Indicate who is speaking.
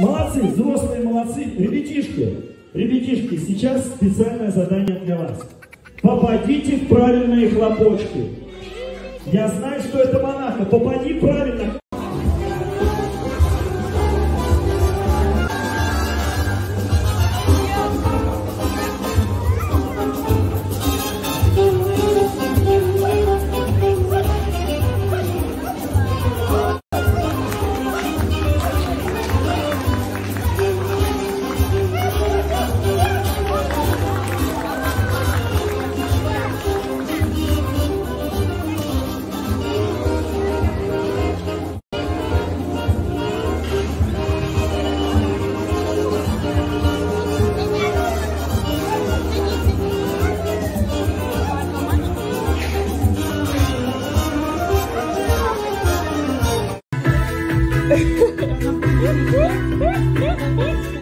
Speaker 1: Молодцы, взрослые молодцы. Ребятишки, ребятишки, сейчас специальное задание для вас. Попадите в правильные хлопочки. Я знаю, что это Монако. Попади правильно.
Speaker 2: Ha ha ha ha ha!